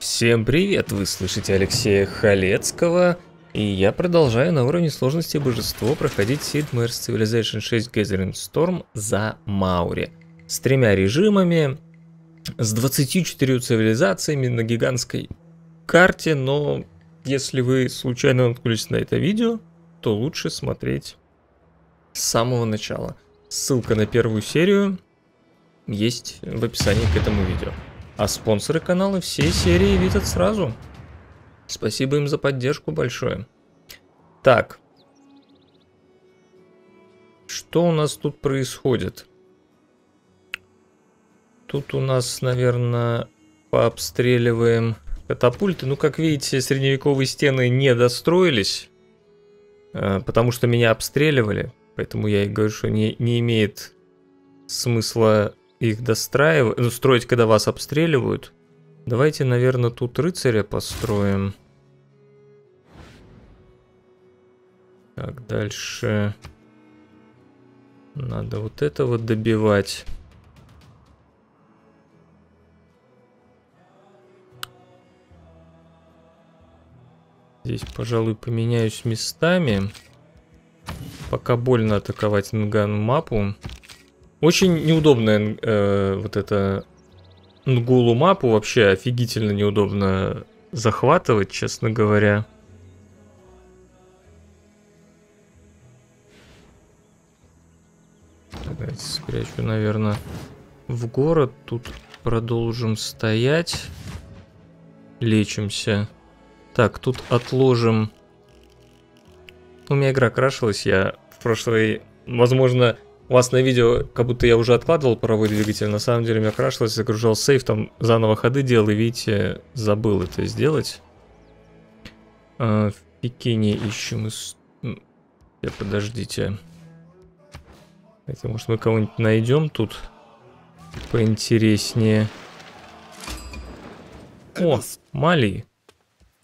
Всем привет! Вы слышите Алексея Халецкого, и я продолжаю на уровне сложности божество проходить Sid Meier's Civilization 6 Gathering Storm за Маури. С тремя режимами, с 24 цивилизациями на гигантской карте, но если вы случайно наткнулись на это видео, то лучше смотреть с самого начала. Ссылка на первую серию есть в описании к этому видео. А спонсоры канала все серии видят сразу. Спасибо им за поддержку большое. Так. Что у нас тут происходит? Тут у нас, наверное, пообстреливаем катапульты. Ну, как видите, средневековые стены не достроились, э, потому что меня обстреливали. Поэтому я и говорю, что не, не имеет смысла их достраивать, ну, строить, когда вас обстреливают. Давайте, наверное, тут рыцаря построим. Так, дальше... Надо вот это вот добивать. Здесь, пожалуй, поменяюсь местами. Пока больно атаковать Нган мапу. Очень неудобная э, вот эта Нгулу мапу вообще офигительно неудобно захватывать, честно говоря. Давайте спрячу, наверное, в город. Тут продолжим стоять. Лечимся. Так, тут отложим... У меня игра крашилась, я в прошлой... Возможно, у вас на видео, как будто я уже откладывал паровой двигатель, на самом деле у меня крашилось, загружал сейф, там заново ходы делал, и видите, забыл это сделать. А, в Пекине ищем... Из... Я, подождите. Хотя, может, мы кого-нибудь найдем тут поинтереснее. О, Мали.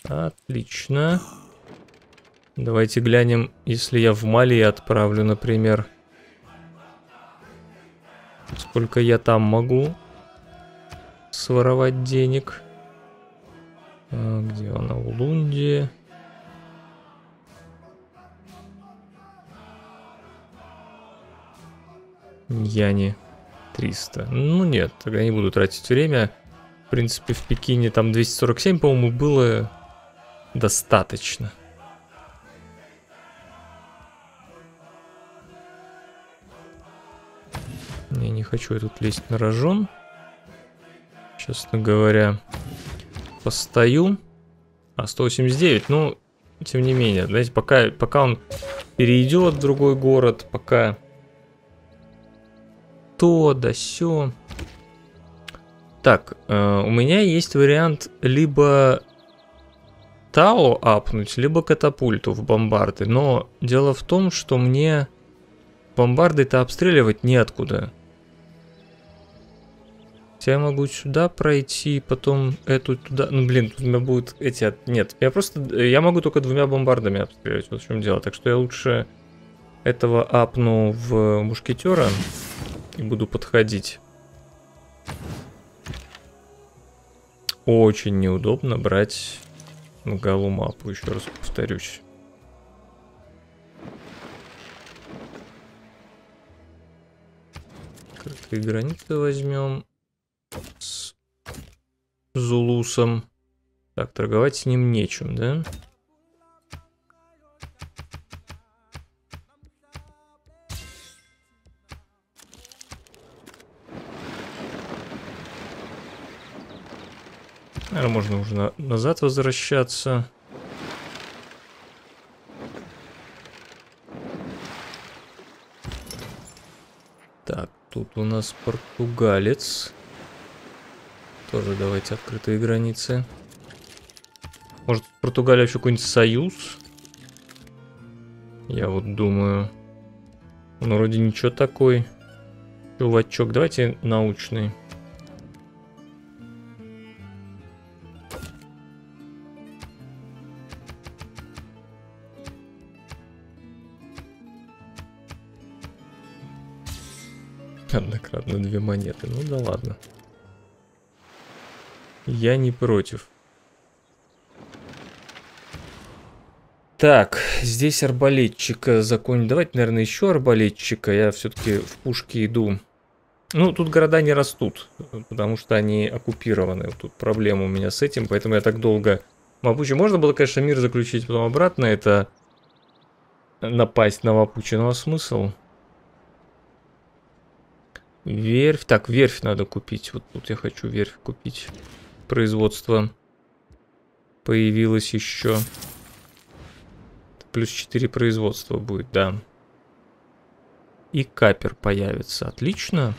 Отлично. Давайте глянем, если я в Мали отправлю, например. Сколько я там могу своровать денег. А, где она? В Лунде. Яни 300. Ну нет, тогда не буду тратить время. В принципе, в Пекине там 247, по-моему, было достаточно. Я не хочу я тут лезть на рожон. Честно говоря, постою. А, 189, ну, тем не менее, знаете, пока, пока он перейдет в другой город, пока то, да все. Так, э, у меня есть вариант либо Тао апнуть, либо катапульту в бомбарды. Но дело в том, что мне бомбарды-то обстреливать неоткуда. Я могу сюда пройти, потом эту туда. Ну, блин, тут у меня будут эти... Нет, я просто... Я могу только двумя бомбардами обстреливать, вот в чем дело. Так что я лучше этого апну в мушкетера и буду подходить. Очень неудобно брать ну, галу мапу, еще раз повторюсь. Открытые границы возьмем с Зулусом. Так, торговать с ним нечем, да? Наверное, можно уже на назад возвращаться. Так, тут у нас португалец. Тоже давайте открытые границы. Может, Португалия еще какой-нибудь союз? Я вот думаю. Он вроде ничего такой. Чувачок, давайте научный. две монеты. Ну да ладно. Я не против. Так, здесь арбалетчика закончили. Давайте, наверное, еще арбалетчика. Я все-таки в пушке иду. Ну, тут города не растут, потому что они оккупированы. Тут проблема у меня с этим, поэтому я так долго... Мапучи можно было, конечно, мир заключить, потом обратно это напасть на Мапучи, но а смысл? Верфь. Так, верфь надо купить. Вот тут я хочу верфь купить. Производство появилось еще. Плюс 4 производства будет, да. И капер появится. Отлично.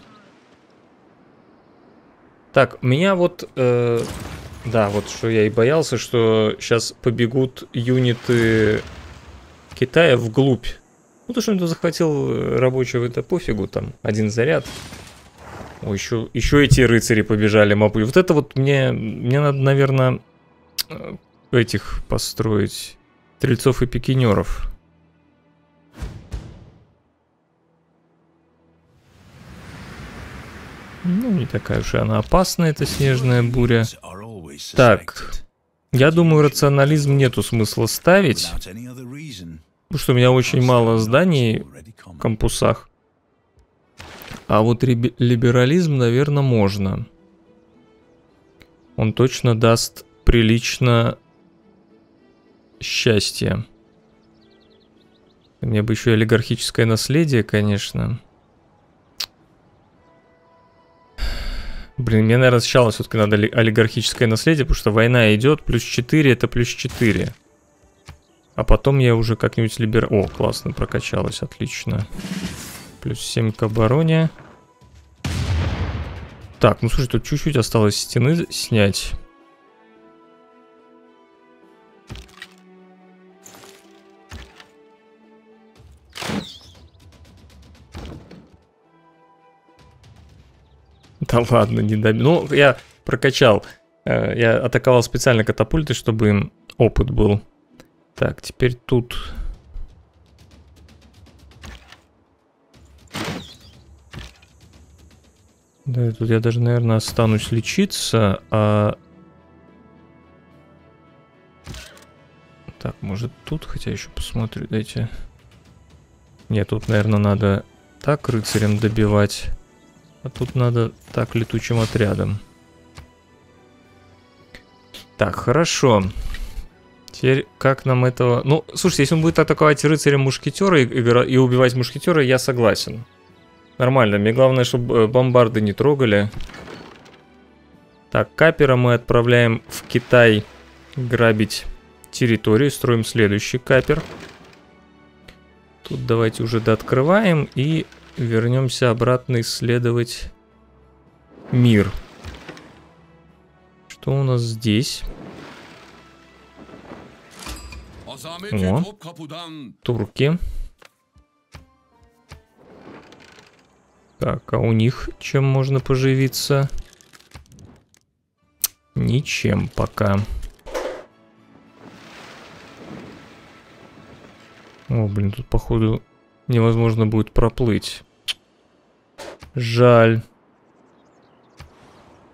Так, меня вот... Э, да, вот что я и боялся, что сейчас побегут юниты Китая вглубь. Ну, то, что он захватил рабочего, это пофигу, там, один заряд. О, еще, еще эти рыцари побежали мапы. Вот это вот мне, мне надо, наверное, э, этих построить. Стрельцов и пикинеров. Ну, не такая уж и она опасная, эта снежная буря. Так, я думаю, рационализм нету смысла ставить. Потому что у меня очень мало зданий в кампусах. А вот либерализм, наверное, можно. Он точно даст прилично счастья. Мне бы еще и олигархическое наследие, конечно. Блин, мне, наверное, сначала все-таки надо олигархическое наследие, потому что война идет, плюс 4 это плюс 4. А потом я уже как-нибудь либер... О, классно, прокачалось, отлично. Плюс 7 к обороне. Так, ну слушай, тут чуть-чуть осталось стены снять. Да ладно, не добил. Ну, я прокачал. Э, я атаковал специально катапульты, чтобы им опыт был. Так, теперь тут... Да, тут я даже, наверное, останусь лечиться, а... Так, может тут, хотя еще посмотрю, дайте... Нет, тут, наверное, надо так рыцарем добивать. А тут надо так летучим отрядом. Так, хорошо. Теперь как нам этого... Ну, слушайте, если он будет атаковать рыцарем мушкетера и, и, и убивать мушкетера, я согласен. Нормально. Мне главное, чтобы э, бомбарды не трогали. Так, капера мы отправляем в Китай грабить территорию. Строим следующий капер. Тут давайте уже дооткрываем и вернемся обратно исследовать мир. Что у нас здесь? О, турки. Так, а у них чем можно поживиться? Ничем пока. О, блин, тут походу невозможно будет проплыть. Жаль.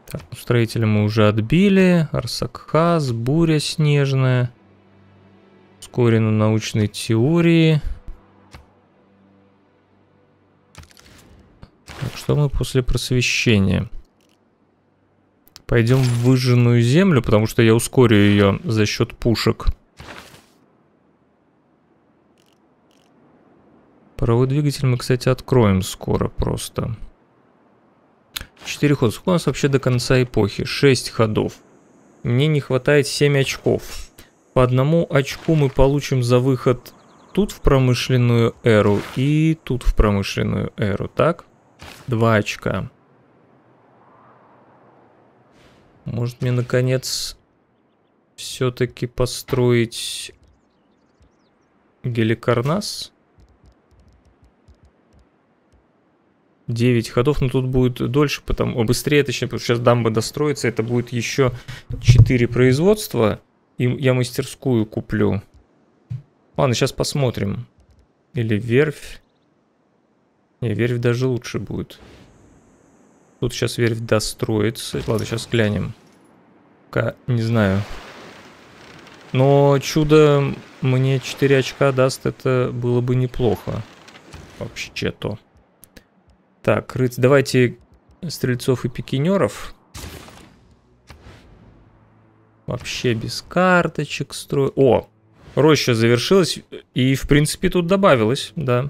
Так, ну, строителя мы уже отбили. Арсакхаз, буря снежная. Ускорено научной теории. Так, что мы после просвещения? Пойдем в выжженную землю, потому что я ускорю ее за счет пушек. Паровой двигатель мы, кстати, откроем скоро просто. 4 хода. Сколько у нас вообще до конца эпохи? 6 ходов. Мне не хватает 7 очков. По одному очку мы получим за выход тут в промышленную эру и тут в промышленную эру, так? 2 очка. Может мне наконец все-таки построить геликарнас? 9 ходов, но тут будет дольше, потому быстрее, точнее, потому что сейчас дамба достроится, это будет еще 4 производства, и я мастерскую куплю. Ладно, сейчас посмотрим. Или верфь. Не, верфь даже лучше будет. Тут сейчас верфь достроится. Ладно, сейчас глянем. Пока не знаю. Но чудо мне 4 очка даст, это было бы неплохо. Вообще-то. Так, рыц... давайте стрельцов и пикинеров. Вообще без карточек строю. О, роща завершилась, и в принципе тут добавилось, да.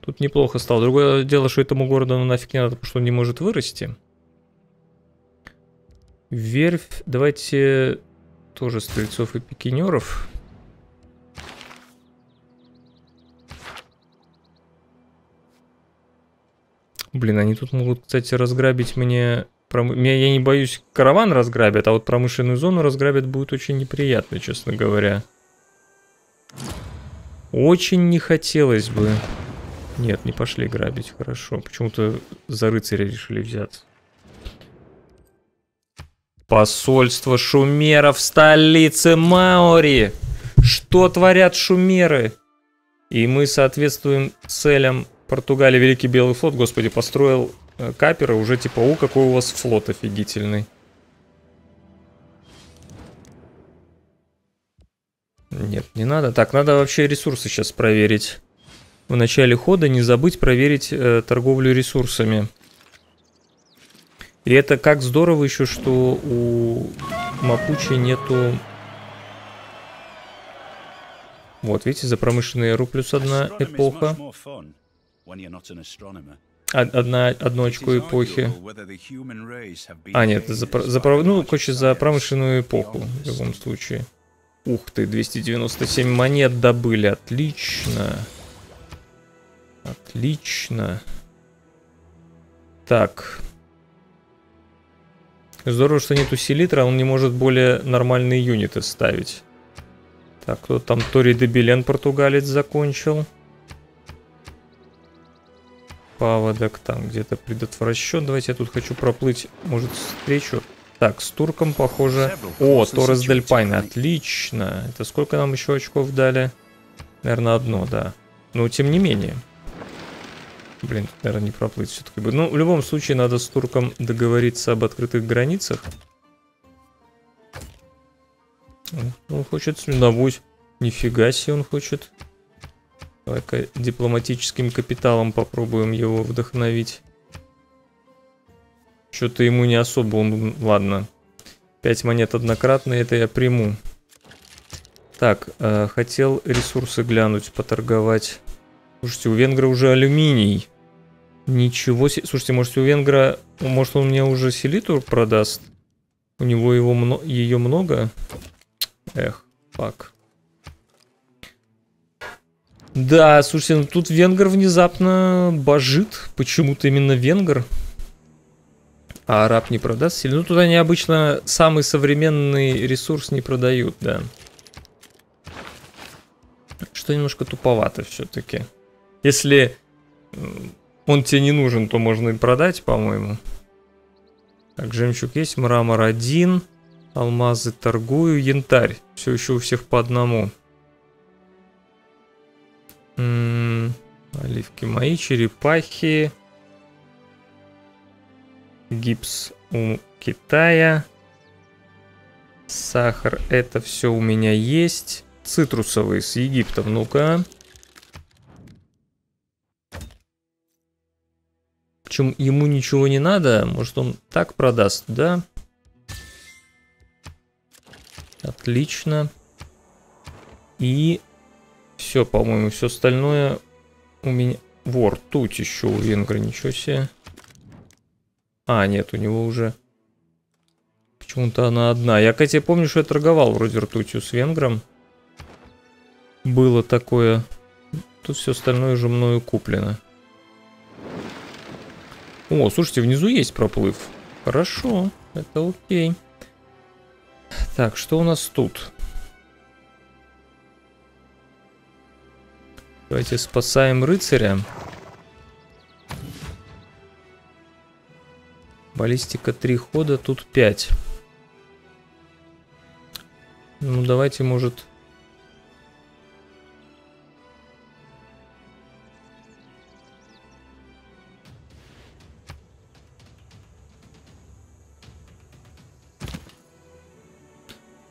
Тут неплохо стало. Другое дело, что этому городу ну, нафиг не надо, потому что он не может вырасти. Верфь, давайте тоже стрельцов и пикинеров. Блин, они тут могут, кстати, разграбить мне... Пром... Я не боюсь, караван разграбят, а вот промышленную зону разграбят будет очень неприятно, честно говоря. Очень не хотелось бы. Нет, не пошли грабить, хорошо. Почему-то за рыцаря решили взяться. Посольство шумеров в столице Маори. Что творят шумеры? И мы соответствуем целям Португалии. Великий Белый флот, господи, построил каперы. Уже типа, у какой у вас флот офигительный. Нет, не надо. Так, надо вообще ресурсы сейчас проверить. В начале хода не забыть проверить э, торговлю ресурсами. И это как здорово еще, что у Мапучи нету... Вот, видите, за промышленный эру плюс одна эпоха. Одна, одно очко эпохи. А, нет, за, за, ну, короче, за промышленную эпоху, в любом случае. Ух ты, 297 монет добыли, отлично. Отлично. Так, Здорово, что нет селитра, он не может более нормальные юниты ставить. Так, кто там Тори де Белен, португалец, закончил. Паводок там где-то предотвращен. Давайте я тут хочу проплыть, может, встречу. Так, с турком, похоже... О, Торрес Дель отлично. Это сколько нам еще очков дали? Наверное, одно, да. Но тем не менее. Блин, тут, наверное, не проплыть все-таки бы. Ну, в любом случае, надо с турком договориться об открытых границах. Он хочет слюновуть. Нифига себе он хочет. Давай-ка дипломатическим капиталом попробуем его вдохновить. Что-то ему не особо, он... Ладно. 5 монет однократные, это я приму. Так, э, хотел ресурсы глянуть, поторговать. Слушайте, у венгра уже алюминий. Ничего себе. Слушайте, может у венгра... Может он мне уже селиту продаст? У него его мно... ее много? Эх, фак. Да, слушайте, ну тут венгр внезапно божит. Почему-то именно венгр. А араб не продаст сильно. Ну, тут они обычно самый современный ресурс не продают, да. Что немножко туповато все-таки. Если он тебе не нужен, то можно и продать, по-моему. Так, жемчуг есть, мрамор один, алмазы торгую, янтарь. Все еще у всех по одному. Оливки мои, черепахи. Гипс у Китая. Сахар, это все у меня есть. Цитрусовые с Египтом, ну-ка. Причем ему ничего не надо, может он так продаст, да? Отлично. И все, по-моему, все остальное у меня... Вор, тут еще у венгра, ничего себе. А, нет, у него уже... Почему-то она одна. Я, кстати, помню, что я торговал вроде ртутью с венгром. Было такое. Тут все остальное уже мною куплено. О, слушайте, внизу есть проплыв. Хорошо, это окей. Так, что у нас тут? Давайте спасаем рыцаря. Баллистика 3 хода, тут 5. Ну, давайте, может,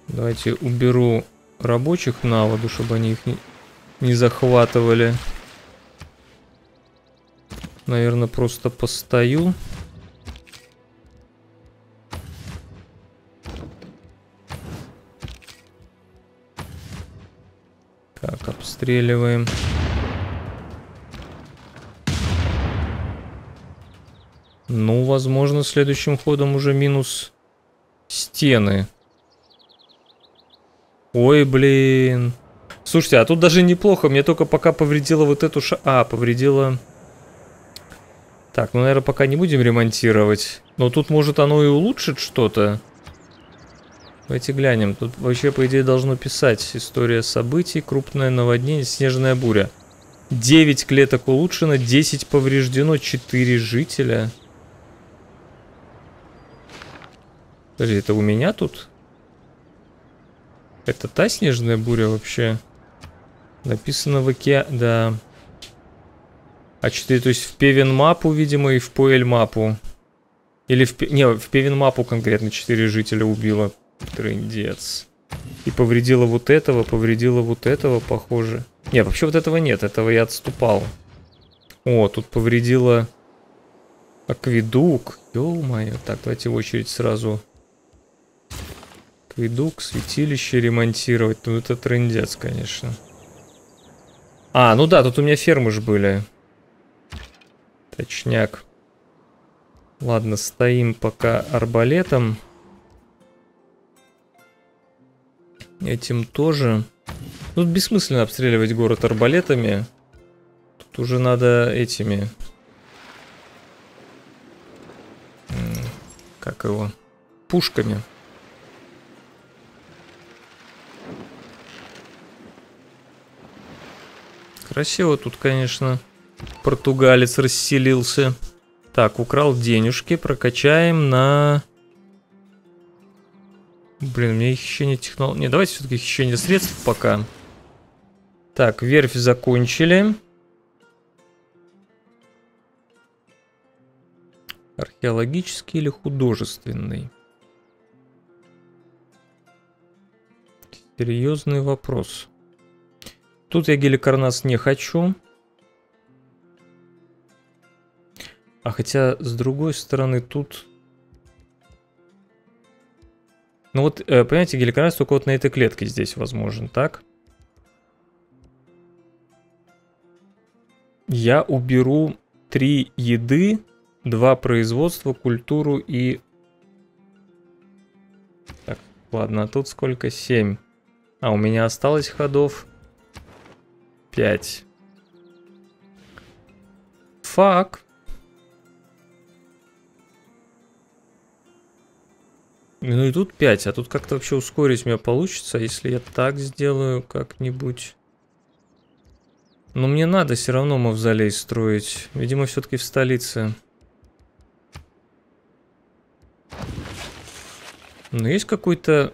Давайте уберу рабочих на воду, чтобы они их не, не захватывали. Наверное, просто постою. Так, обстреливаем. Ну, возможно, следующим ходом уже минус стены. Ой, блин. Слушайте, а тут даже неплохо. Мне только пока повредила вот эту ша... А, повредила... Так, ну, наверное, пока не будем ремонтировать. Но тут, может, оно и улучшит что-то. Давайте глянем. Тут вообще, по идее, должно писать. История событий, крупное наводнение, снежная буря. 9 клеток улучшено, 10 повреждено, 4 жителя. Подожди, это у меня тут? Это та снежная буря вообще? Написано в океане, да. А 4, то есть в Певен мапу, видимо, и в Пуэль мапу. Или в... Не, в Певен мапу конкретно 4 жителя убило. Трындец. И повредила вот этого, повредила вот этого, похоже. Не, вообще вот этого нет, этого я отступал. О, тут повредила акведук. Ё-моё. Так, давайте в очередь сразу. Акведук, святилище ремонтировать. Ну это трындец, конечно. А, ну да, тут у меня фермы же были. Точняк. Ладно, стоим пока арбалетом. Этим тоже. Тут бессмысленно обстреливать город арбалетами. Тут уже надо этими... Как его? Пушками. Красиво тут, конечно, португалец расселился. Так, украл денежки, прокачаем на... Блин, меня хищение технологий... Не, давайте все-таки хищение средств пока. Так, верфь закончили. Археологический или художественный? Серьезный вопрос. Тут я геликарнас не хочу. А хотя, с другой стороны, тут ну вот, э, понимаете, геликоназ только вот на этой клетке здесь возможен, так? Я уберу три еды, два производства, культуру и... Так, ладно, а тут сколько? Семь. А, у меня осталось ходов пять. Фак. Ну и тут 5, а тут как-то вообще ускорить меня получится, если я так сделаю как-нибудь. Но мне надо все равно мавзолей строить. Видимо, все-таки в столице. Но есть какой-то...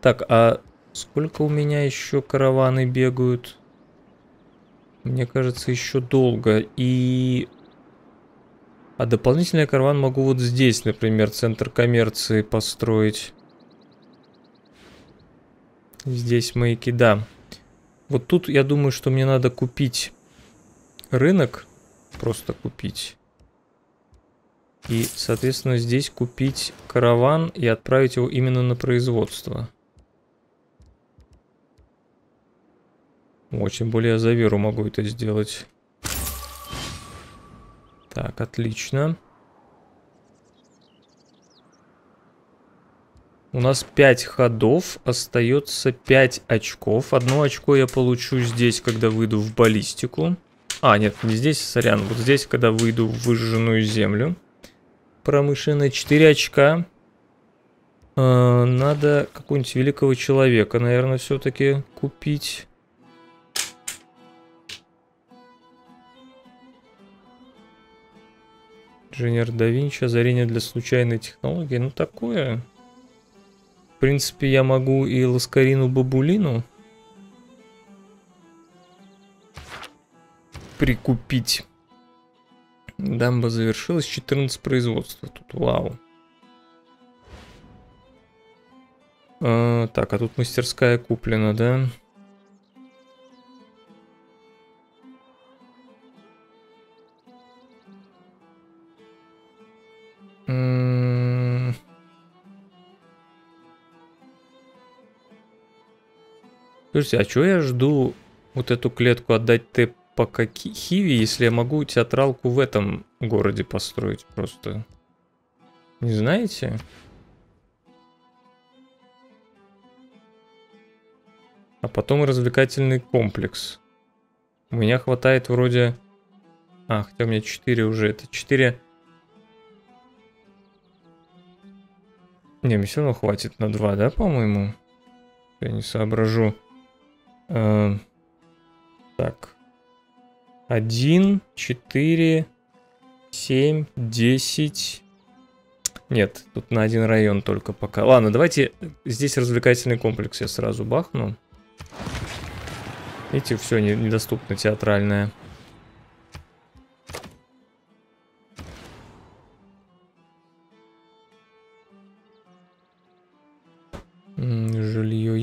Так, а сколько у меня еще караваны бегают? Мне кажется, еще долго. И а дополнительный караван могу вот здесь, например, центр коммерции построить. Здесь маяки, да. Вот тут я думаю, что мне надо купить рынок. Просто купить. И, соответственно, здесь купить караван и отправить его именно на производство. Очень более за веру могу это сделать. Так, отлично. У нас 5 ходов, остается 5 очков. Одно очко я получу здесь, когда выйду в баллистику. А, нет, не здесь, сорян, вот здесь, когда выйду в выжженную землю. Промышленная 4 очка. Э, надо какого-нибудь великого человека, наверное, все-таки купить. Инженер да Винчи, озарение для случайной технологии. Ну, такое. В принципе, я могу и Ласкарину Бабулину прикупить. Дамба завершилась, 14 производства тут, вау. А, так, а тут мастерская куплена, да? М, Слушайте, а чё я жду вот эту клетку отдать Т по каки- Хиви, если я могу театралку в этом городе построить просто? Не знаете? А потом развлекательный комплекс. У меня хватает вроде... А, хотя у меня 4 уже. Это 4... Не, мне все равно хватит на 2, да, по-моему? Я не соображу. Э, так. 1, 4, 7, 10... Нет, тут на один район только пока. Ладно, давайте здесь развлекательный комплекс я сразу бахну. Видите, все не, недоступно театральное.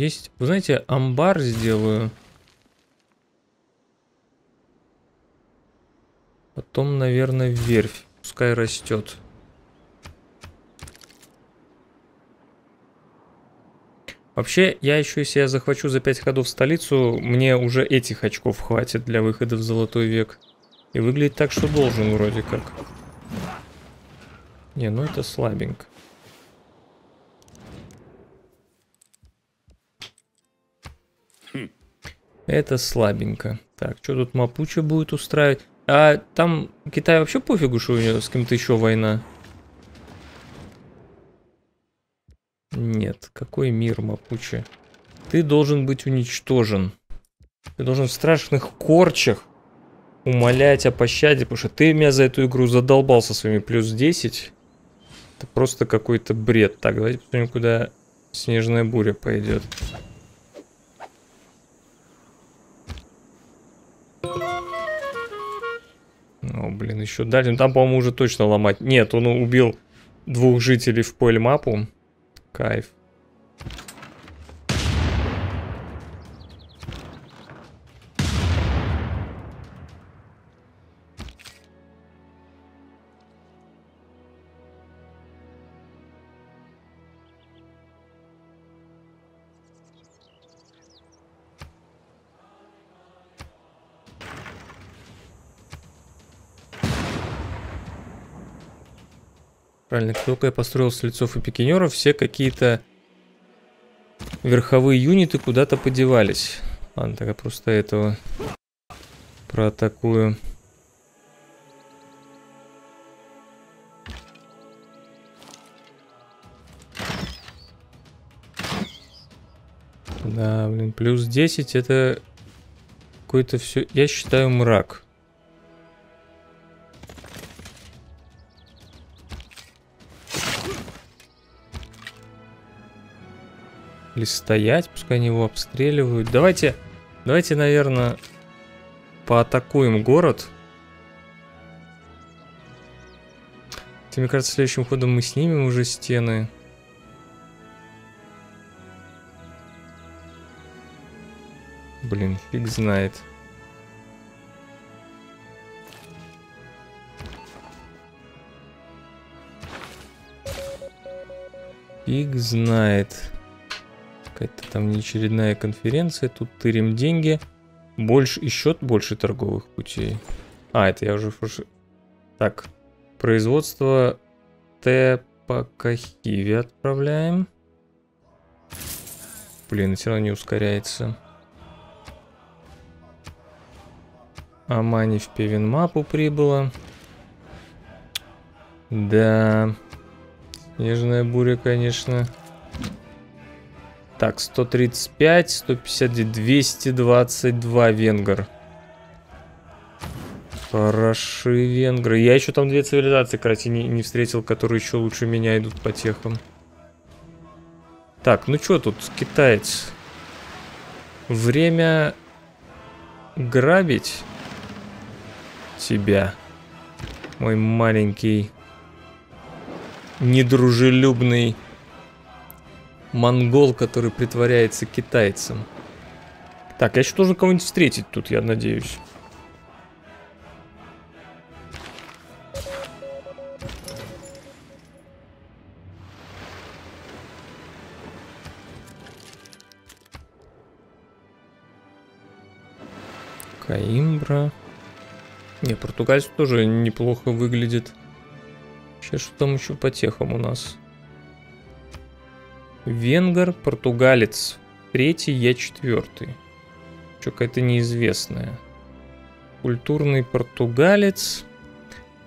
10. Вы знаете, амбар сделаю. Потом, наверное, верфь. Пускай растет. Вообще, я еще, если я захвачу за 5 ходов столицу, мне уже этих очков хватит для выхода в золотой век. И выглядит так, что должен вроде как. Не, ну это слабенько. Это слабенько. Так, что тут Мапуча будет устраивать? А там Китай вообще пофигу, что у него с кем-то еще война. Нет, какой мир, Мапуче? Ты должен быть уничтожен. Ты должен в страшных корчах умолять о пощаде, потому что ты меня за эту игру задолбал со своими плюс 10. Это просто какой-то бред. Так, давайте посмотрим, куда снежная буря пойдет. О, блин, еще дальше. Там, по-моему, уже точно ломать. Нет, он убил двух жителей в поле-мапу. Кайф. Правильно, только я построил стрельцов и пикинеров, все какие-то верховые юниты куда-то подевались. Ладно, так я просто этого проатакую. Да, блин, плюс 10 это какой-то все, я считаю, мрак. Или стоять, пускай они его обстреливают. Давайте, давайте, наверное, поатакуем город. Хотя, мне кажется, следующим ходом мы снимем уже стены. Блин, фиг знает. Фиг знает. Какая-то там неочередная конференция. Тут тырим деньги. Больше, еще больше торговых путей. А, это я уже... Так, производство Т по Кахиве отправляем. Блин, все равно не ускоряется. Амани в Певенмапу прибыла. Да. Снежная буря, конечно. Так, 135, 150, 222 венгр. Хороши венгры. Я еще там две цивилизации, кстати, не, не встретил, которые еще лучше меня идут по техам. Так, ну что тут, китаец? Время грабить тебя, мой маленький недружелюбный монгол, который притворяется китайцем. Так, я еще должен кого-нибудь встретить тут, я надеюсь. Каимбра. Не, португальский тоже неплохо выглядит. Сейчас что там еще по техам у нас? Венгер, португалец. Третий, я четвертый. Что какая-то неизвестная. Культурный португалец.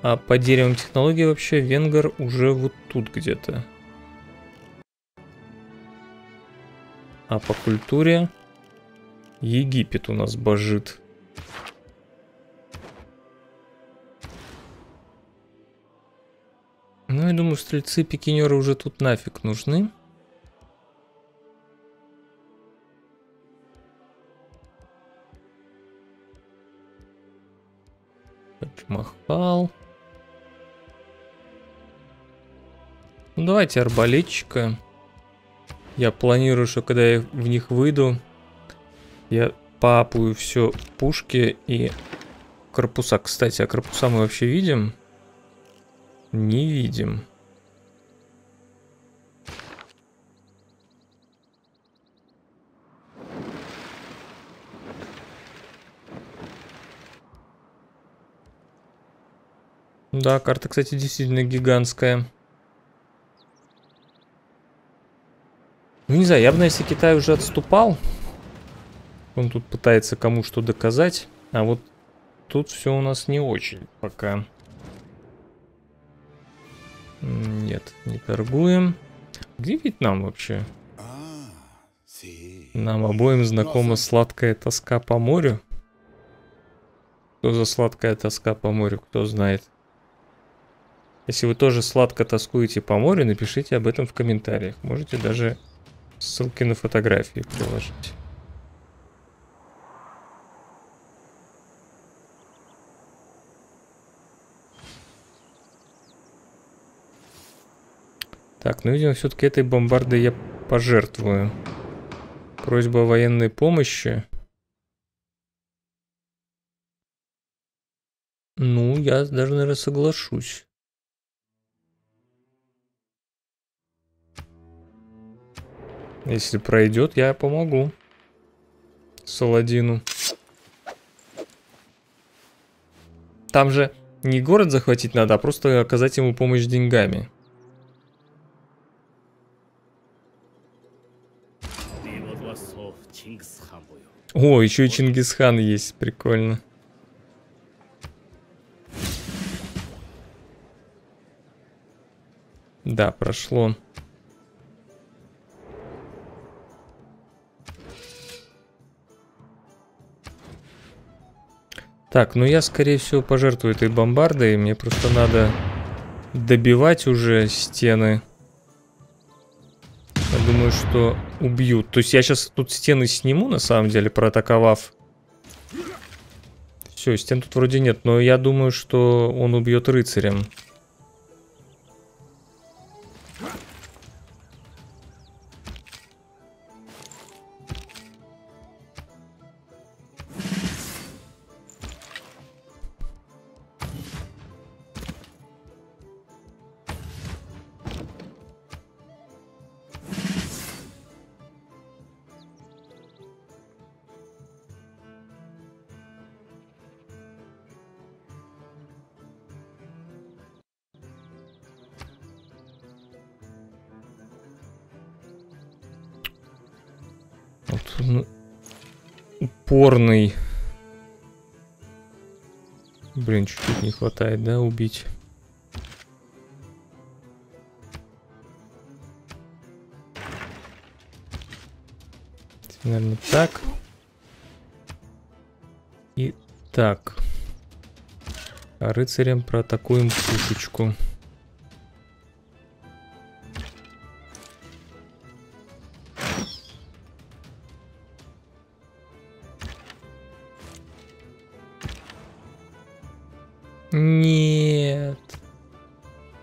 А по деревам технологии вообще венгер уже вот тут где-то. А по культуре Египет у нас божит. Ну, я думаю, стрельцы-пикинеры уже тут нафиг нужны. Махал. Ну, давайте арбалетчика. Я планирую, что когда я в них выйду, я папую все пушки и корпуса. Кстати, а корпуса мы вообще видим? Не видим. Да, карта, кстати, действительно гигантская. Ну, не знаю, явно, если Китай уже отступал, он тут пытается кому что доказать, а вот тут все у нас не очень пока. Нет, не торгуем. Где Вьетнам вообще? Нам обоим знакома сладкая тоска по морю. Что за сладкая тоска по морю, кто знает. Если вы тоже сладко тоскуете по морю, напишите об этом в комментариях. Можете даже ссылки на фотографии приложить. Так, ну, видимо, все-таки этой бомбардой я пожертвую. Просьба о военной помощи. Ну, я даже, наверное, соглашусь. Если пройдет, я помогу. Саладину. Там же не город захватить надо, а просто оказать ему помощь деньгами. О, еще и Чингисхан есть, прикольно. Да, прошло. Так, ну я, скорее всего, пожертвую этой бомбардой. Мне просто надо добивать уже стены. Я думаю, что убьют. То есть я сейчас тут стены сниму, на самом деле, проатаковав. Все, стен тут вроде нет, но я думаю, что он убьет рыцарем. Упорный. Блин, чуть-чуть не хватает, да, убить? Наверное, так. И так. А рыцарем проатакуем пушечку.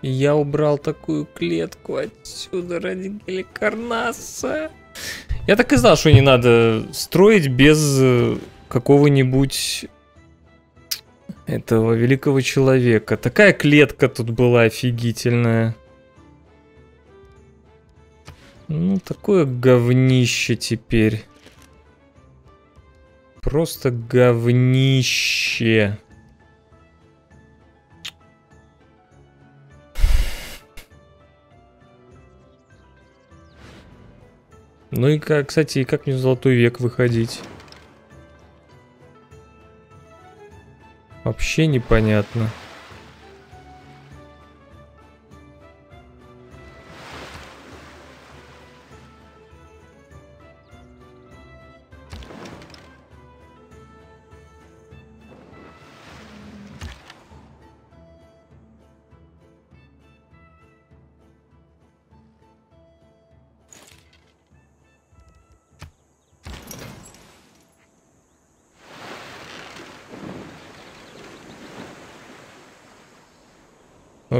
Я убрал такую клетку отсюда ради Геликарнаса. Я так и знал, что не надо строить без э, какого-нибудь этого великого человека. Такая клетка тут была офигительная. Ну, такое говнище теперь. Просто говнище. Ну и как, кстати, как мне в золотой век выходить? Вообще непонятно.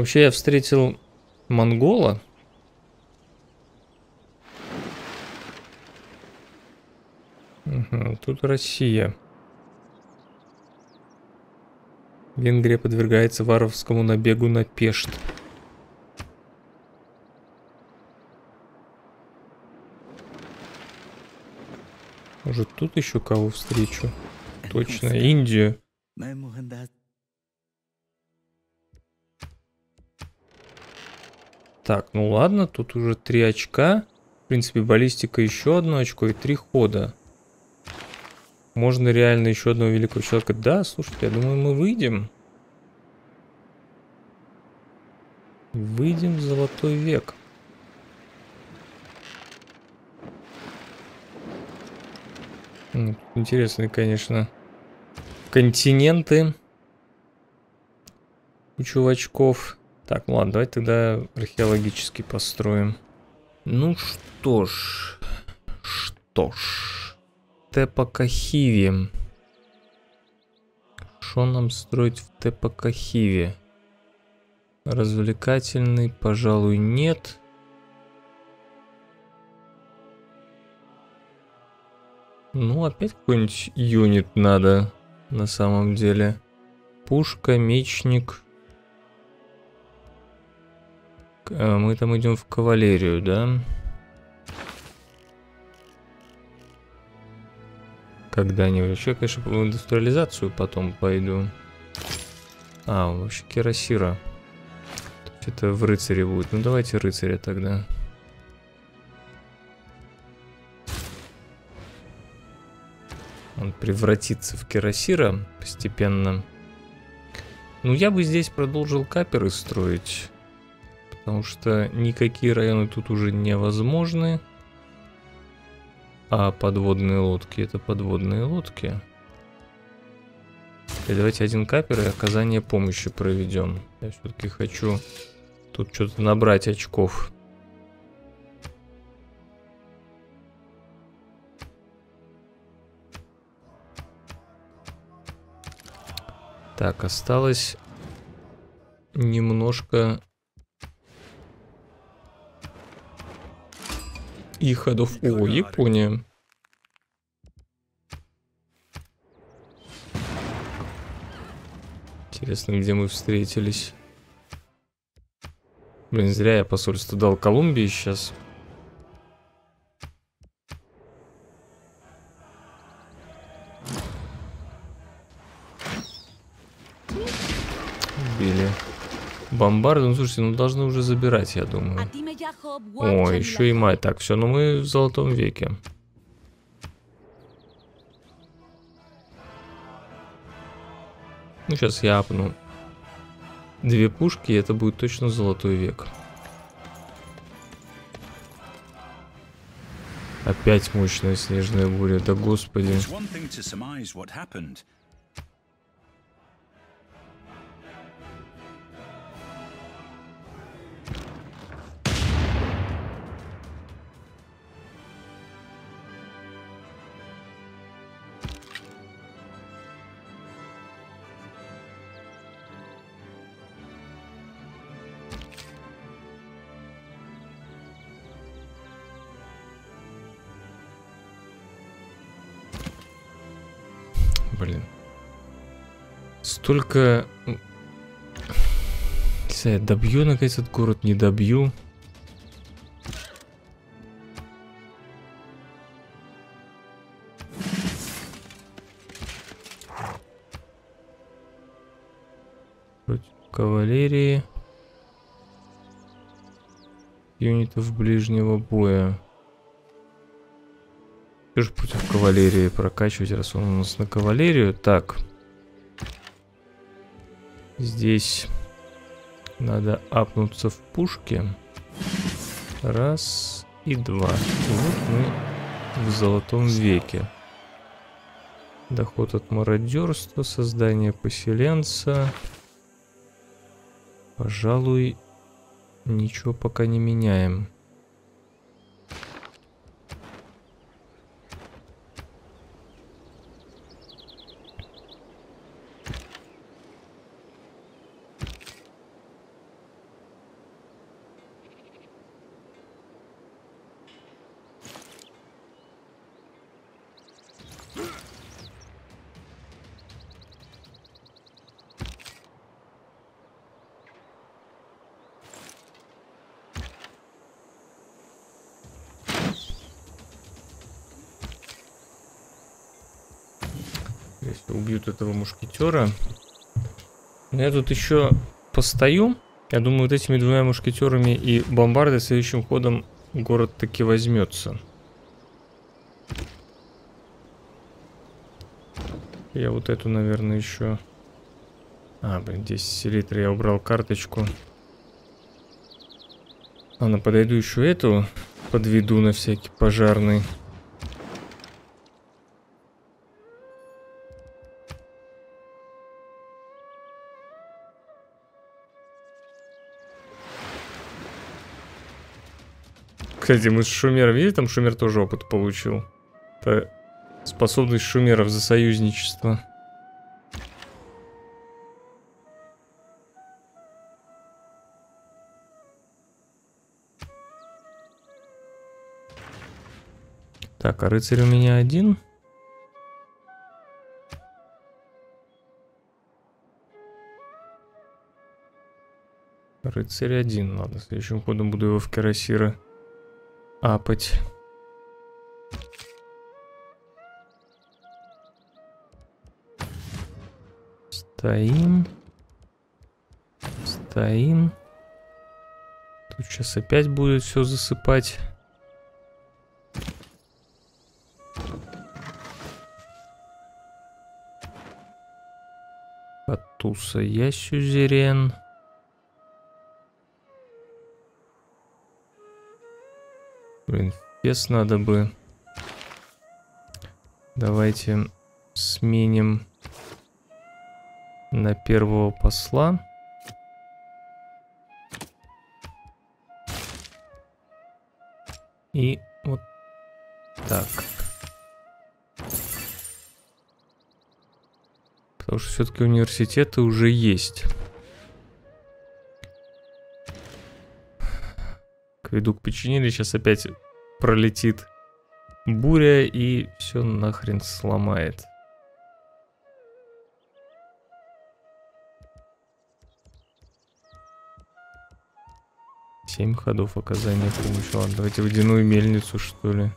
Вообще я встретил монгола. Угу, тут Россия. Венгрия подвергается варовскому набегу на Пешт. Может тут еще кого встречу? Точно, Индию. Так, ну ладно, тут уже три очка. В принципе, баллистика еще одно очко и три хода. Можно реально еще одного великого человека. Да, слушайте, я думаю, мы выйдем. Выйдем в золотой век. Интересные, конечно, континенты у чувачков. Так, ну ладно, давайте тогда археологически построим. Ну что ж, что ж. Тепакахиве. Что нам строить в Тепакахиве? Развлекательный, пожалуй, нет. Ну, опять какой-нибудь юнит надо на самом деле. Пушка, мечник. Мы там идем в кавалерию, да? Когда-нибудь. Вообще, конечно, в индустриализацию потом пойду. А, вообще кирасира. Это в рыцаре будет. Ну, давайте рыцаря тогда. Он превратится в кирасира постепенно. Ну, я бы здесь продолжил каперы строить потому что никакие районы тут уже невозможны. А подводные лодки это подводные лодки. И давайте один капер и оказание помощи проведем. Я все-таки хочу тут что-то набрать очков. Так, осталось немножко и ходов. О, Япония. Интересно, где мы встретились. Блин, зря я посольство дал Колумбии сейчас. Бомбарды, ну слушайте, ну должны уже забирать, я думаю. О, еще и май. Так, все, ну мы в золотом веке. Ну, сейчас я апну две пушки, и это будет точно золотой век. Опять мощная снежная буря, да господи. Блин. Столько... Не добью наконец этот город, не добью. Кавалерии. Юнитов ближнего боя. Что же против кавалерии прокачивать, раз он у нас на кавалерию? Так. Здесь надо апнуться в пушке. Раз и два. Вот мы в золотом веке. Доход от мародерства, создание поселенца. Пожалуй, ничего пока не меняем. Если убьют этого мушкетера. Но я тут еще постою. Я думаю, вот этими двумя мушкетерами и бомбардой следующим ходом город таки возьмется. Я вот эту, наверное, еще... А, блин, 10 селитр я убрал карточку. Ладно, подойду еще эту, подведу на всякий пожарный. Кстати, мы с Шумером, видели, там Шумер тоже опыт получил. Это способность Шумеров за союзничество. Так, а рыцарь у меня один. Рыцарь один. Ладно, следующим ходом буду его в Карасира апать. Стоим. Стоим. Тут сейчас опять будет все засыпать. Патуса я сюзерен. Блин, фес надо бы. Давайте сменим на первого посла. И вот так. Потому что все-таки университеты уже есть. Акведук починили, сейчас опять пролетит буря и все нахрен сломает. Семь ходов оказания помощи. Ладно, давайте водяную мельницу, что ли.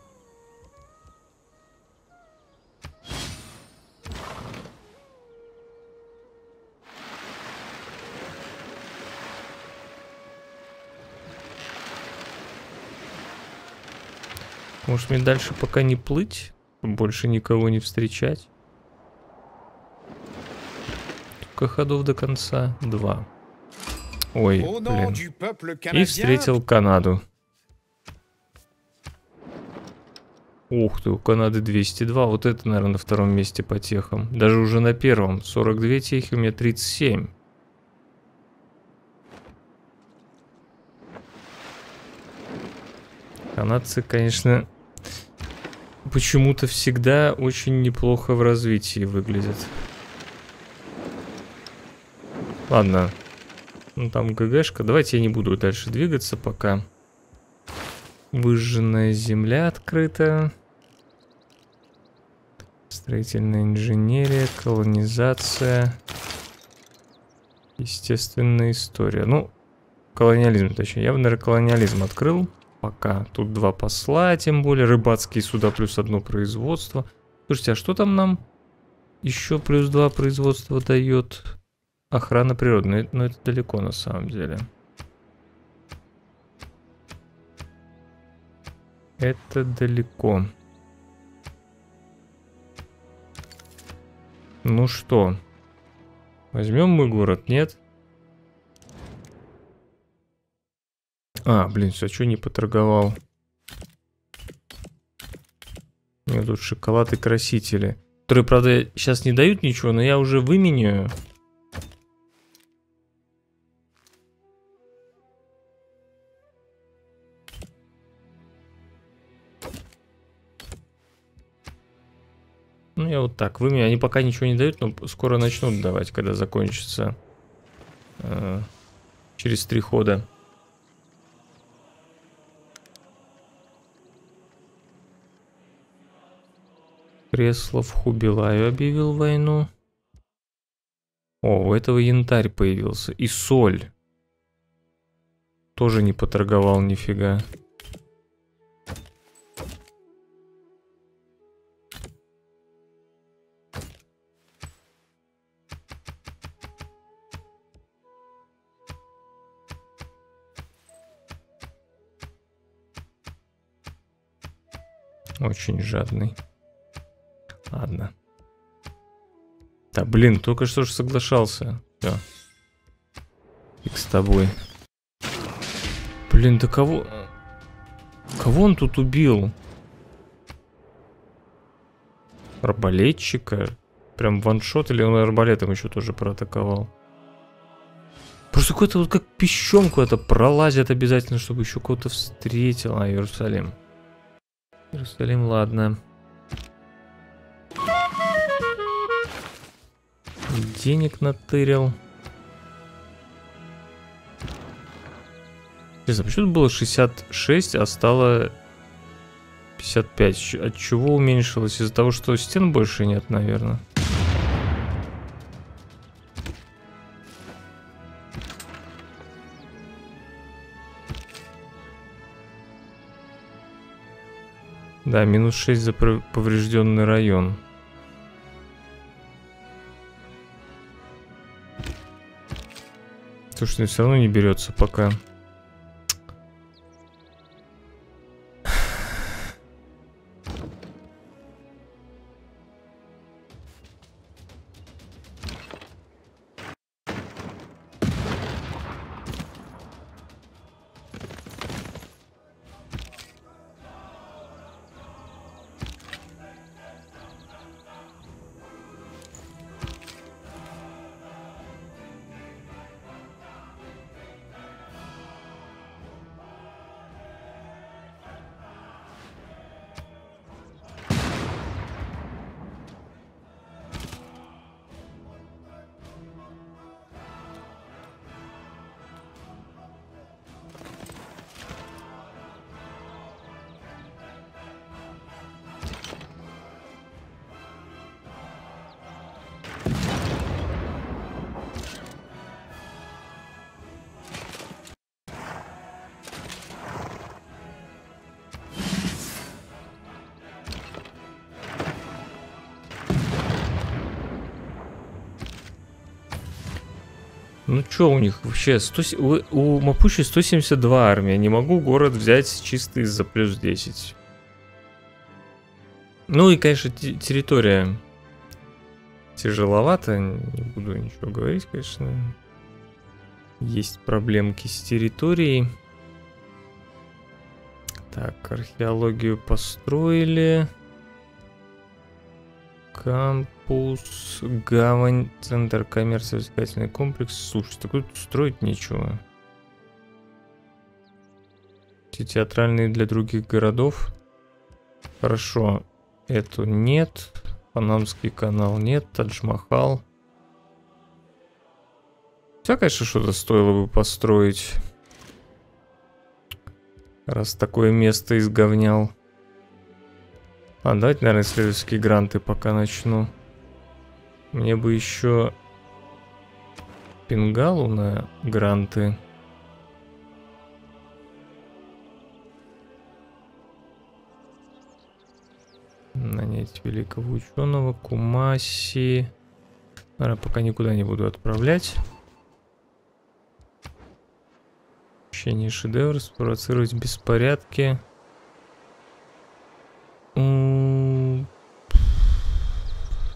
Может мне дальше пока не плыть? Больше никого не встречать? Только ходов до конца два. Ой, блин. И встретил Канаду. Ух ты, у Канады 202. Вот это, наверное, на втором месте по техам. Даже уже на первом. 42 техи, у меня 37. Канадцы, конечно, почему-то всегда очень неплохо в развитии выглядят. Ладно. Ну там ГГшка. Давайте я не буду дальше двигаться пока. Выжженная земля открыта. Строительная инженерия, колонизация, естественная история. Ну, колониализм, точнее. Я бы, наверное, колониализм открыл. Пока. Тут два посла, тем более рыбацкие суда плюс одно производство. Слушайте, а что там нам еще плюс два производства дает? Охрана природы. Но это, но это далеко на самом деле. Это далеко. Ну что? Возьмем мы город, нет? А, блин, все, что не поторговал? Меня тут шоколад и красители. Которые, правда, сейчас не дают ничего, но я уже выменяю. Ну, я вот так выменяю. Они пока ничего не дают, но скоро начнут давать, когда закончится. Э, через три хода. Креслов Хубилаю объявил войну. О, у этого янтарь появился. И соль. Тоже не поторговал нифига. Очень жадный. Ладно. Да блин, только что же соглашался. Все. Фиг с тобой. Блин, да кого... Кого он тут убил? Арбалетчика? Прям ваншот или он арбалетом еще тоже проатаковал? Просто какой-то вот как пищенку это пролазит обязательно, чтобы еще кого-то встретил. А, Иерусалим. Иерусалим, ладно. Денег натырил. Интересно, почему было 66, а стало 55? От чего уменьшилось? Из-за того, что стен больше нет, наверное. Да, минус 6 за поврежденный район. Слушай, все равно не берется пока. Ну что у них вообще? 100, у, у Мапучи 172 армия. Не могу город взять чисто из-за плюс 10. Ну и, конечно, территория тяжеловато. Не буду ничего говорить, конечно. Есть проблемки с территорией. Так, археологию построили. Кампус, гавань, центр развлекательный комплекс. Слушай, так тут строить нечего. Эти театральные для других городов. Хорошо. Эту нет. Панамский канал нет. Тадж-Махал. Хотя, конечно, что-то стоило бы построить. Раз такое место изговнял. А, давайте, наверное, исследовательские гранты пока начну. Мне бы еще пингалу на гранты. Нанять великого ученого Кумаси. Наверное, пока никуда не буду отправлять. Ощущение шедевр, спровоцировать беспорядки.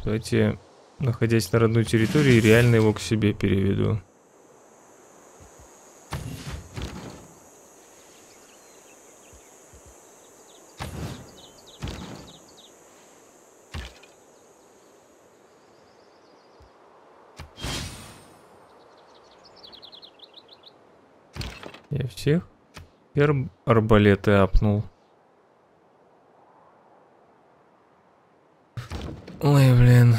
Давайте, находясь на родной территории, реально его к себе переведу. Я всех арбалеты апнул. Ой, блин.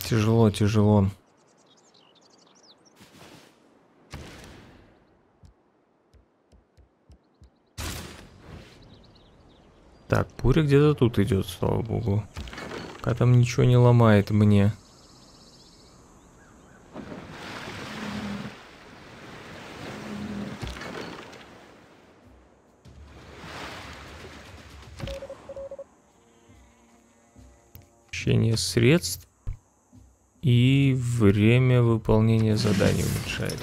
Тяжело, тяжело. Так, пуря где-то тут идет, слава богу. Пока там ничего не ломает мне. Увеличение средств и время выполнения заданий уменьшает.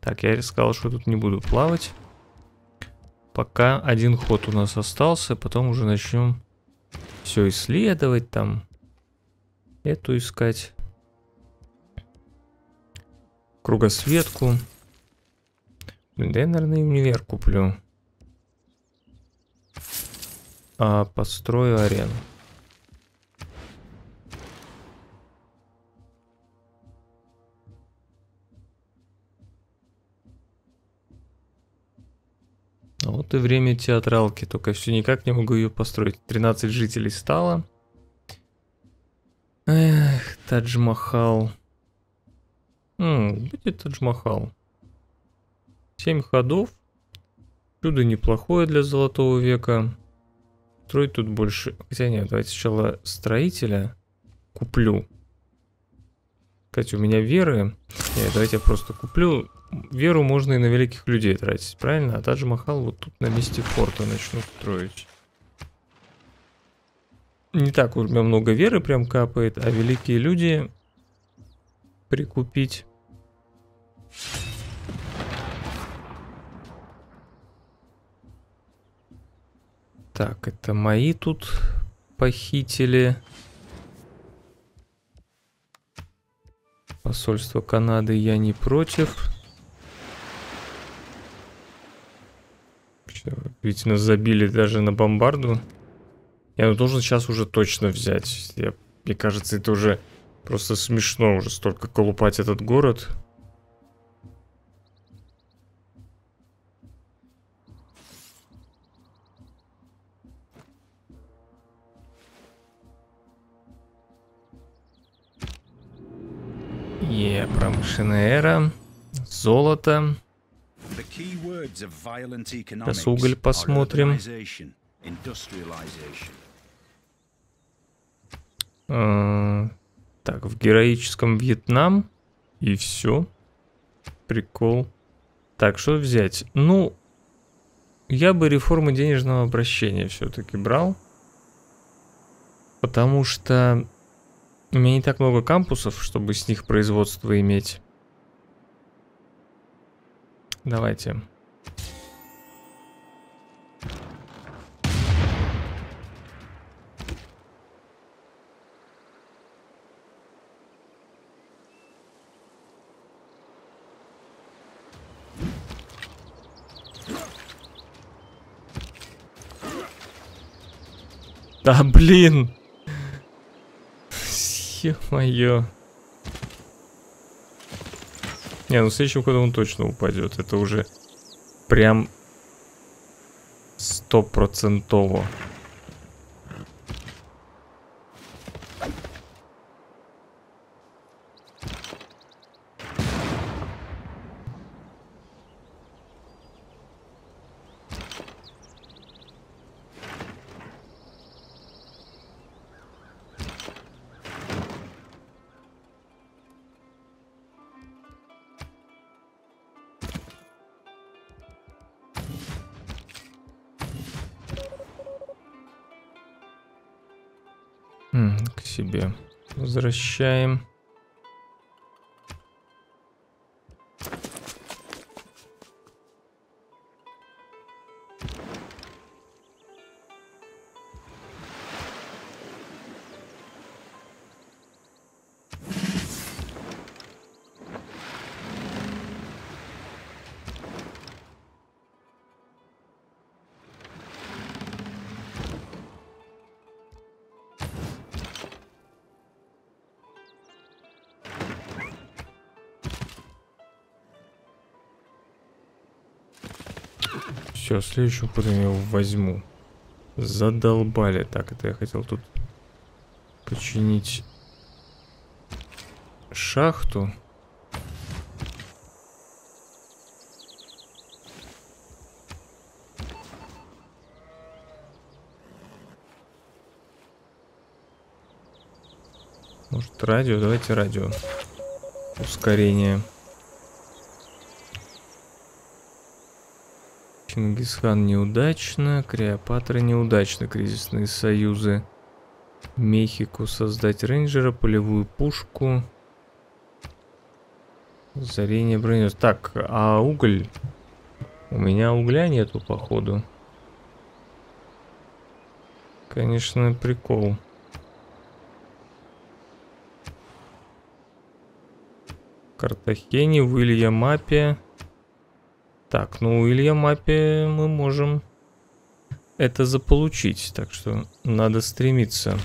Так, я сказал, что тут не буду плавать. Пока один ход у нас остался, потом уже начнем все исследовать там. Эту искать. Кругосветку. Блин, да я, наверное, универ куплю. А построю арену. Вот и время театралки, только все никак не могу ее построить. 13 жителей стало. Эх, Тадж-Махал. Будет Тадж-Махал. 7 ходов. Чудо неплохое для золотого века. Строить тут больше... Хотя нет, давайте сначала строителя куплю. Кстати, у меня веры... Нет, давайте я просто куплю веру можно и на великих людей тратить, правильно? А Тадж Махал вот тут на месте форта начну строить. Не так у меня много веры прям капает, а великие люди прикупить. Так, это мои тут похитили. Посольство Канады я не против. Ведь нас забили даже на бомбарду. Я должен сейчас уже точно взять. Я, мне кажется, это уже просто смешно уже столько колупать этот город. Е, промышленная эра. Золото. Сейчас уголь посмотрим. А, так, в героическом Вьетнам. И все. Прикол. Так, что взять? Ну, я бы реформу денежного обращения все-таки брал. Потому что у меня не так много кампусов, чтобы с них производство иметь. Давайте. Да блин! Ё-моё. Не, ну следующим ходом он точно упадет. Это уже прям стопроцентово. К себе возвращаем. Все, следующую ходу я его возьму. Задолбали. Так, это я хотел тут починить шахту. Может радио? Давайте радио. Ускорение. Чингисхан неудачно, Клеопатра неудачно, кризисные союзы. Мехико создать рейнджера, полевую пушку. Зарение бронез. Так, а уголь? У меня угля нету, походу. Конечно, прикол. Картахене, в Илья-Мапе. Так, ну Илья Мапе мы можем это заполучить, так что надо стремиться.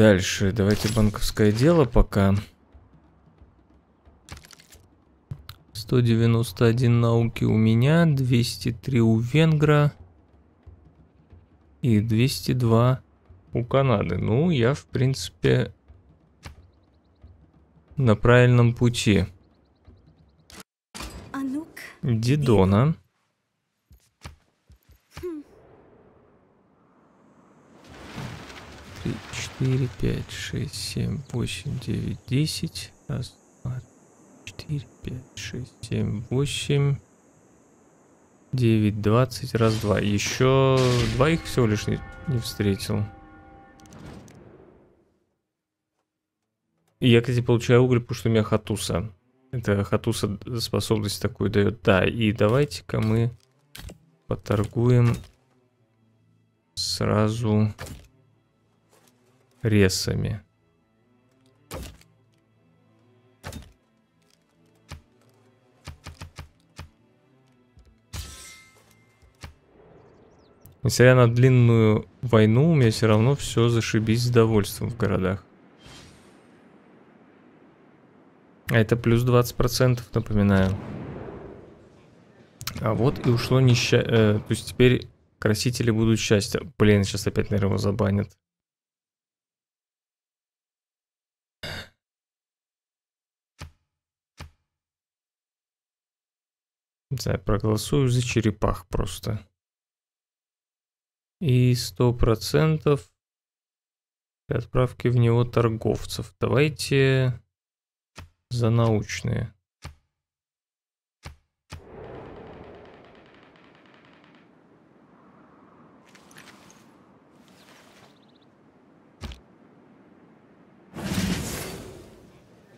Дальше, давайте банковское дело пока. 191 науки у меня, 203 у венгра и 202 у Канады. Ну, я, в принципе, на правильном пути. Дидона. 4, 5, 6, 7, 8, 9, 10. Раз, два, 4, 5, 6, 7, 8, 9, 20. Раз, два. Еще двоих всего лишь не, не встретил. Я, кстати, получаю уголь, потому что у меня хатуса. Это хатуса способность такую дает. Да, и давайте-ка мы поторгуем сразу ресами. Несмотря на длинную войну, у меня все равно все зашибись с довольством в городах. А это плюс 20%, напоминаю. А вот и ушло несчастье. Э, то есть теперь красители будут счастья. Блин, сейчас опять, наверное, его забанят. Не знаю, проголосую за черепах просто. И сто процентов отправки в него торговцев. Давайте за научные.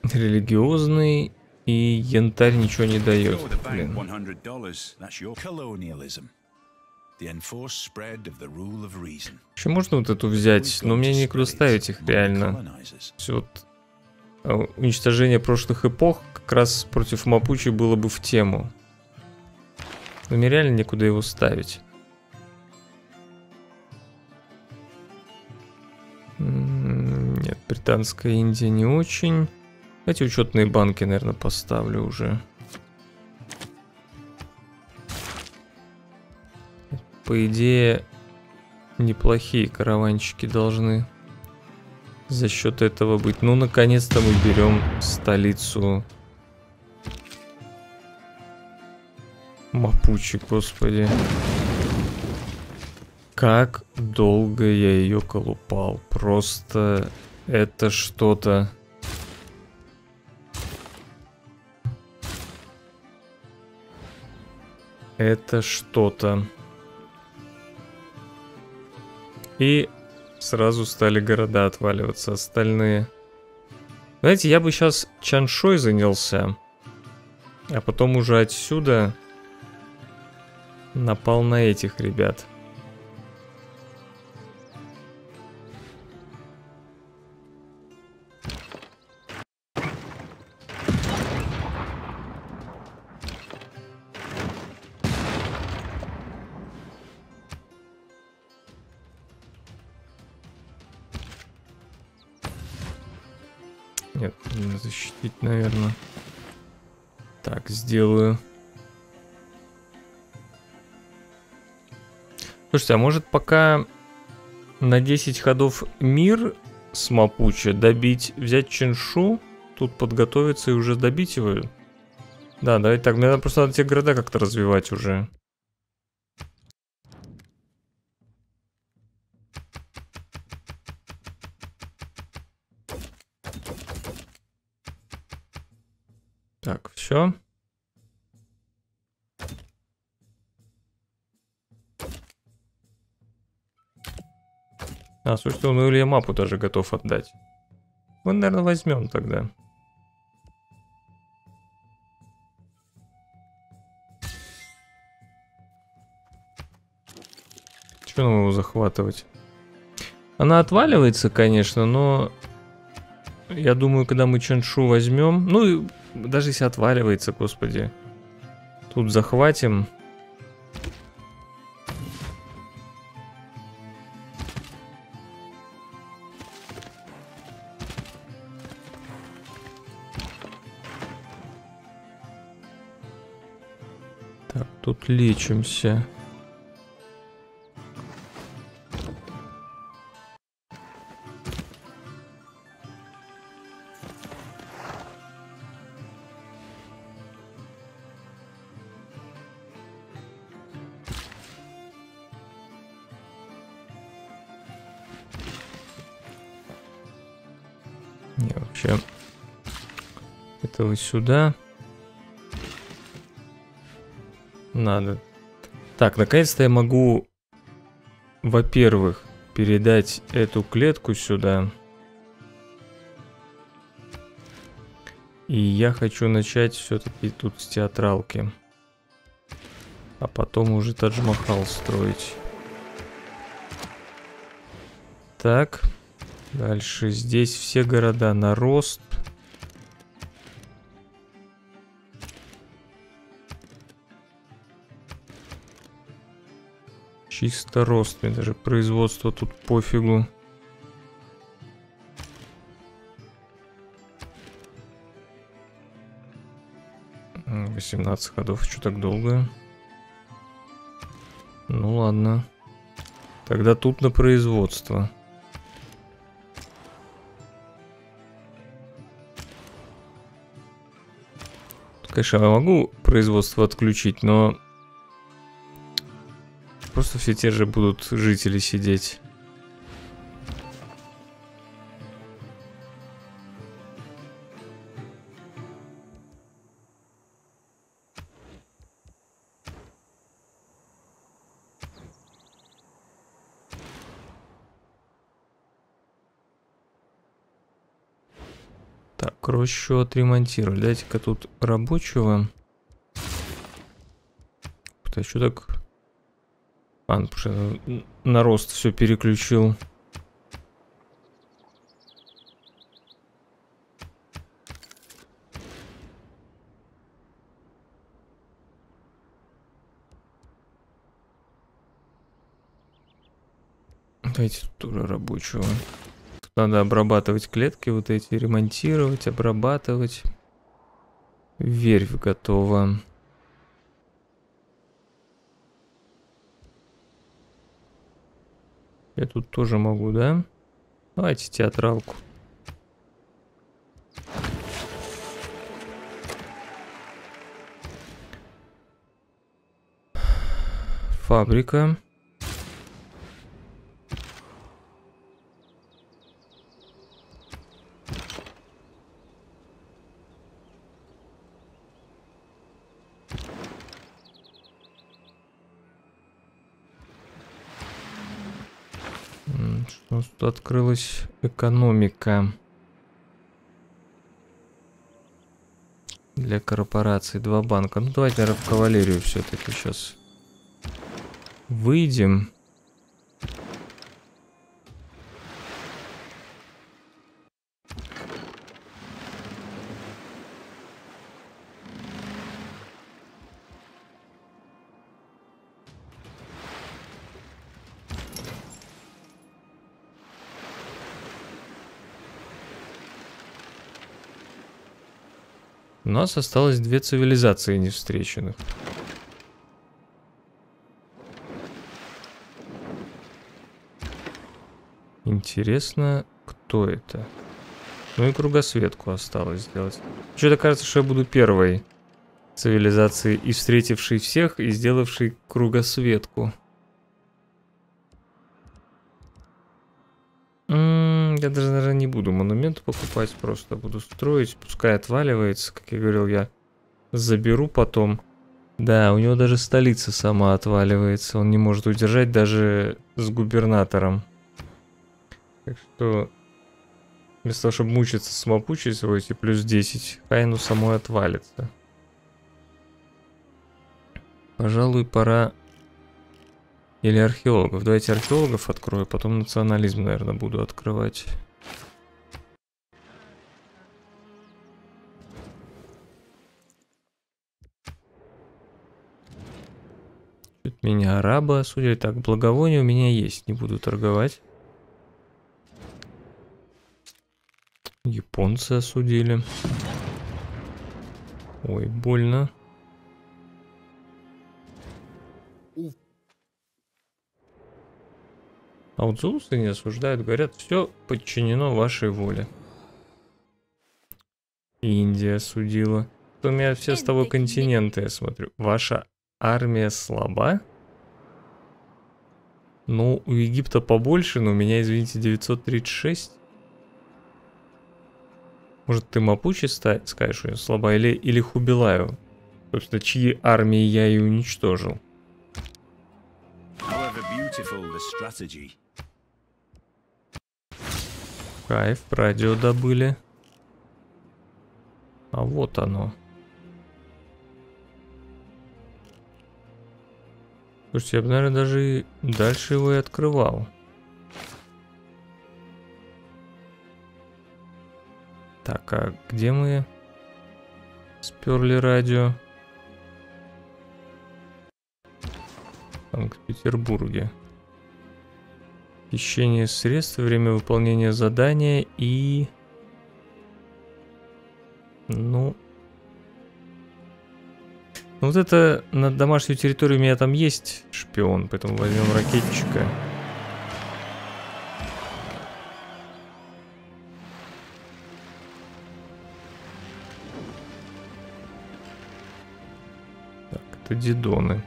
Религиозный и янтарь ничего не дает. Блин. Еще можно вот эту взять, но мне некуда ставить их реально. Все вот а, уничтожение прошлых эпох как раз против Мапучи было бы в тему. Но мне реально некуда его ставить. Нет, британская Индия не очень. Эти учетные банки, наверное, поставлю уже. По идее, неплохие караванчики должны за счет этого быть. Ну, наконец-то мы берем столицу Мапучи, господи. Как долго я ее колупал. Просто это что-то... Это что-то. И сразу стали города отваливаться, остальные. Знаете, я бы сейчас Чаншой занялся, а потом уже отсюда напал на этих ребят. Сделаю. Слушайте, а может пока на 10 ходов мир с Мапуче добить, взять Чиншу, тут подготовиться и уже добить его? Да, давайте так, мне надо просто надо те города как-то развивать уже. Так, все. А, слушайте, он Илья мапу даже готов отдать. Мы, наверное, возьмем тогда. Че нам его захватывать? Она отваливается, конечно, но... Я думаю, когда мы Чаншу возьмем... Ну, даже если отваливается, господи. Тут захватим. Так, тут лечимся. этого сюда. Надо. Так, наконец-то я могу, во-первых, передать эту клетку сюда. И я хочу начать все-таки тут с театралки. А потом уже Тадж-Махал строить. Так. Дальше здесь все города на рост. Чисто рост, мне даже производство тут пофигу. Восемнадцать ходов, что так долго? Ну ладно. Тогда тут на производство. Конечно, я могу производство отключить, но Просто все те же будут жители сидеть. Так, рощу отремонтировали. Дайте-ка тут рабочего. А что так а, ну, потому что на рост все переключил. Давайте тоже рабочего. Тут надо обрабатывать клетки вот эти, ремонтировать, обрабатывать. Верфь готова. Я тут тоже могу, да? Давайте театралку. Фабрика. Что открылась экономика. Для корпораций два банка. Ну давайте, наверное, в кавалерию все-таки сейчас выйдем. Нас осталось две цивилизации не встреченных. Интересно, кто это? Ну и кругосветку осталось сделать. Что-то кажется, что я буду первой цивилизацией и встретившей всех, и сделавшей кругосветку. Я даже, наверное, не буду монумент покупать, просто буду строить, пускай отваливается, как я говорил, я заберу потом. Да, у него даже столица сама отваливается, он не может удержать даже с губернатором. Так что, вместо того, чтобы мучиться самопучивать, плюс 10, Хайну самой отвалится. Пожалуй, пора или археологов. Давайте археологов открою, потом национализм, наверное, буду открывать. Чуть меня арабы осудили. Так, благовоние у меня есть, не буду торговать. Японцы осудили. Ой, больно. А вот зулусы не осуждают, говорят, все подчинено вашей воле. Индия судила. У меня все с того континента, я смотрю. Ваша армия слаба? Ну, у Египта побольше, но у меня, извините, 936. Может, ты Мапучи скажешь, что слаба, или, или Хубилаю? Собственно, чьи армии я и уничтожил. Beautiful the strategy, Кайф, радио добыли. А вот оно. Слушайте, я бы, наверное, даже дальше его и открывал. Так, а где мы сперли радио? Санкт-Петербурге. Хищение средств, время выполнения задания и... Ну... ну... Вот это на домашнюю территорию у меня там есть шпион, поэтому возьмем ракетчика. Так, это дедоны.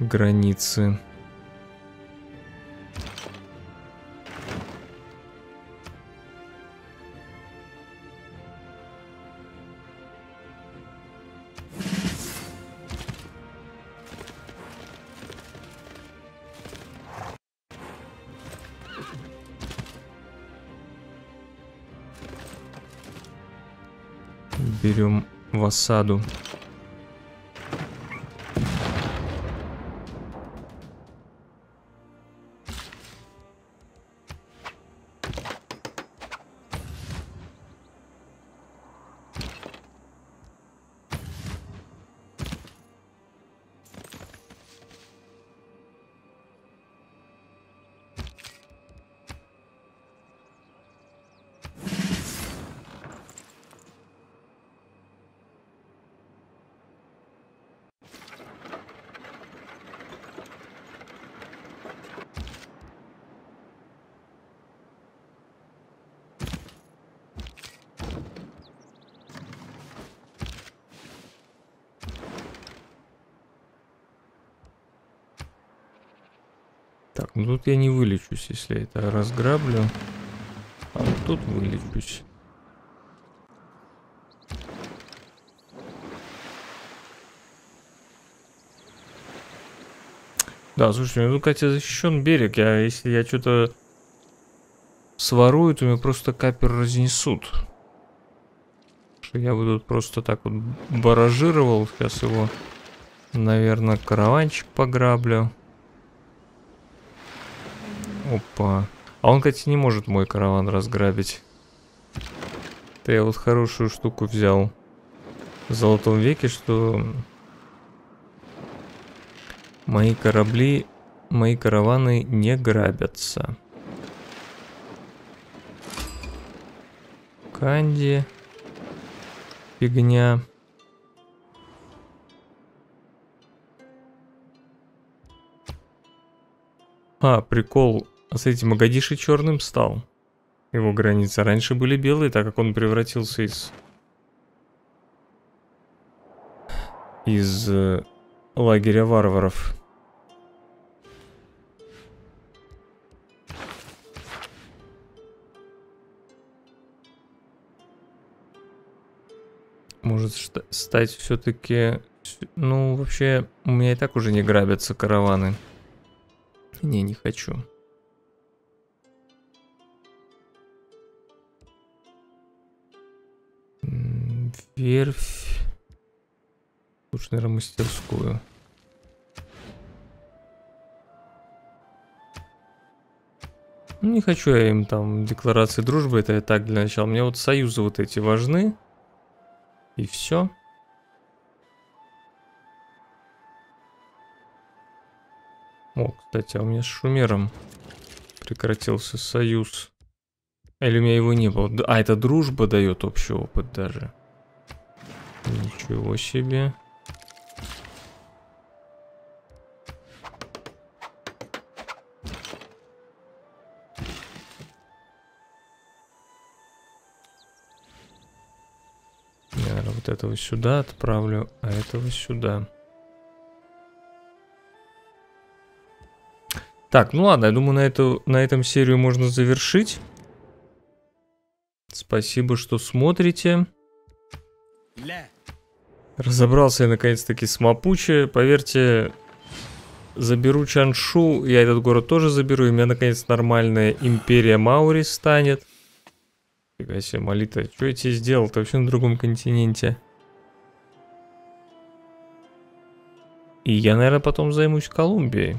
Границы. Берем в осаду. Ну тут я не вылечусь, если это разграблю. А вот тут вылечусь. Да, слушай, ну, Катя, защищен берег. Я, если я что-то сворую, то меня просто капер разнесут. Я бы тут просто так вот баражировал. Сейчас его, наверное, караванчик пограблю. Опа. А он, кстати, не может мой караван разграбить. Это я вот хорошую штуку взял в золотом веке, что мои корабли, мои караваны не грабятся. Канди. Фигня. А, прикол. Смотрите, Магадиши черным стал. Его границы раньше были белые, так как он превратился из... Из э, лагеря варваров. Может стать все-таки... Ну, вообще, у меня и так уже не грабятся караваны. Не, не хочу. Верфь. Лучше, наверное, мастерскую. Ну, не хочу я им там декларации дружбы, это я так для начала. Мне вот союзы вот эти важны. И все. О, кстати, а у меня с Шумером прекратился союз. Или у меня его не было? А, это дружба дает общий опыт даже. Ничего себе. Я вот этого сюда отправлю, а этого сюда. Так, ну ладно, я думаю, на, эту, на этом серию можно завершить. Спасибо, что смотрите. Разобрался я наконец-таки с Мапуче. Поверьте, заберу Чаншу, я этот город тоже заберу, и у меня наконец нормальная империя Маури станет. Фига себе, Молита, что я тебе сделал? Ты вообще на другом континенте. И я, наверное, потом займусь Колумбией.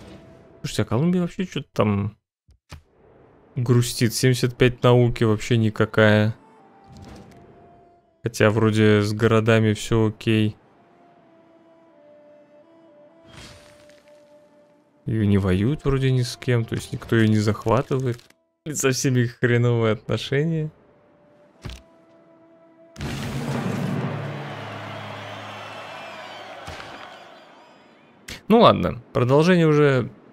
Слушайте, а Колумбия вообще что-то там грустит. 75 науки вообще никакая. Хотя вроде с городами все окей. Ее не воюют вроде ни с кем, то есть никто ее не захватывает. И со всеми хреновые отношения. Ну ладно, продолжение уже